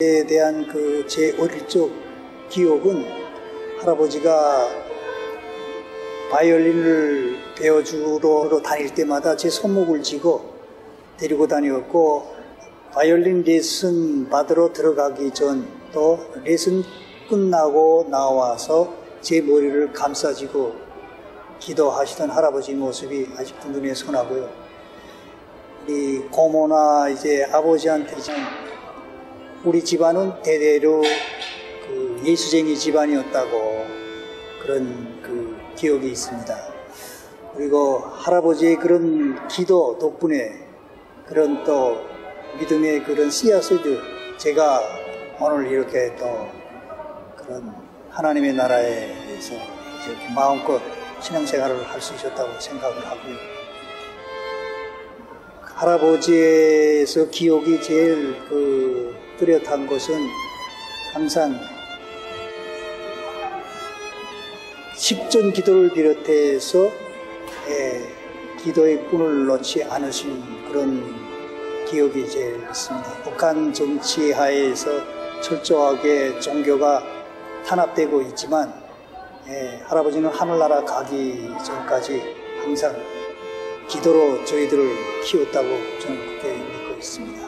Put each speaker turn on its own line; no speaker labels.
에 대한 그 제 어릴 적 기억은 할아버지가 바이올린을 배워주러 다닐 때마다 제 손목을 쥐고 데리고 다녔고 바이올린 레슨 받으러 들어가기 전 또 레슨 끝나고 나와서 제 머리를 감싸지고 기도하시던 할아버지 모습이 아직도 눈에 선하고요. 우리 고모나 이제 아버지한테 좀 우리 집안은 대대로 그 예수쟁이 집안이었다고 그런 그 기억이 있습니다. 그리고 할아버지의 그런 기도 덕분에 그런 또 믿음의 그런 씨앗을 제가 오늘 이렇게 또 그런 하나님의 나라에서 이렇게 마음껏 신앙생활을 할 수 있었다고 생각을 하고요. 할아버지에서 기억이 제일 그 뚜렷한 것은 항상 식전 기도를 비롯해서 예, 기도의 꾼을 놓지 않으신 그런 기억이 제일 있습니다. 북한 정치 하에서 철저하게 종교가 탄압되고 있지만 예, 할아버지는 하늘나라 가기 전까지 항상 기도로 저희들을 키웠다고 저는 그렇게 믿고 있습니다.